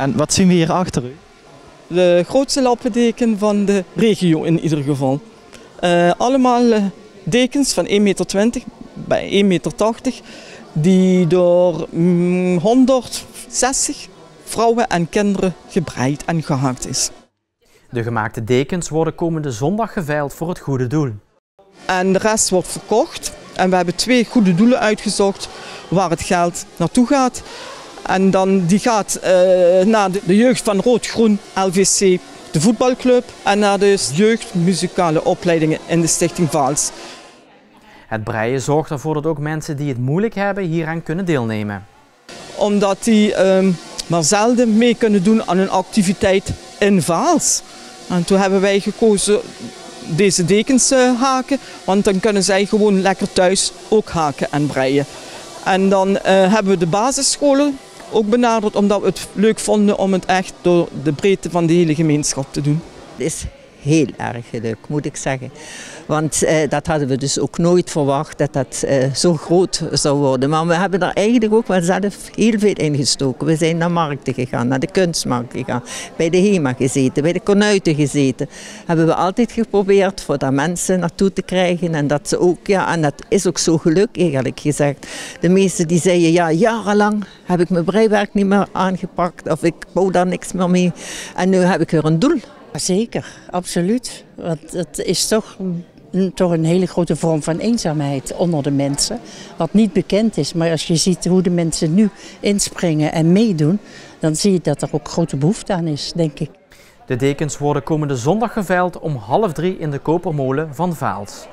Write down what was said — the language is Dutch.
En wat zien we hier achter u? De grootste lappendeken van de regio in ieder geval. Uh, allemaal uh, dekens van 1,20 meter bij 1,80 meter, die door mm, 160 vrouwen en kinderen gebreid en gehaakt is. De gemaakte dekens worden komende zondag geveild voor het goede doel. En de rest wordt verkocht. En we hebben twee goede doelen uitgezocht waar het geld naartoe gaat. En dan die gaat uh, naar de, de jeugd van Rood-Groen LVC, de voetbalclub. En naar de jeugdmuzikale opleidingen in de Stichting Vaals. Het breien zorgt ervoor dat ook mensen die het moeilijk hebben hieraan kunnen deelnemen. Omdat die um, maar zelden mee kunnen doen aan een activiteit in Vaals. En toen hebben wij gekozen deze dekens uh, haken, want dan kunnen zij gewoon lekker thuis ook haken en breien. En dan uh, hebben we de basisscholen ook benaderd omdat we het leuk vonden om het echt door de breedte van de hele gemeenschap te doen. Is heel erg leuk, moet ik zeggen. Want eh, dat hadden we dus ook nooit verwacht dat dat eh, zo groot zou worden. Maar we hebben daar eigenlijk ook wel zelf heel veel in gestoken. We zijn naar markten gegaan, naar de kunstmarkt gegaan, bij de HEMA gezeten, bij de Konuiten gezeten. Hebben we altijd geprobeerd voor daar mensen naartoe te krijgen. En dat ze ook, ja, en dat is ook zo geluk eerlijk gezegd. De meesten die zeiden, ja, jarenlang heb ik mijn breiwerk niet meer aangepakt of ik bouw daar niks meer mee. En nu heb ik weer een doel. Zeker, absoluut. Want het is toch toch een hele grote vorm van eenzaamheid onder de mensen. Wat niet bekend is, maar als je ziet hoe de mensen nu inspringen en meedoen, dan zie je dat er ook grote behoefte aan is, denk ik. De dekens worden komende zondag geveild om half drie in de Kopermolen van Vaals.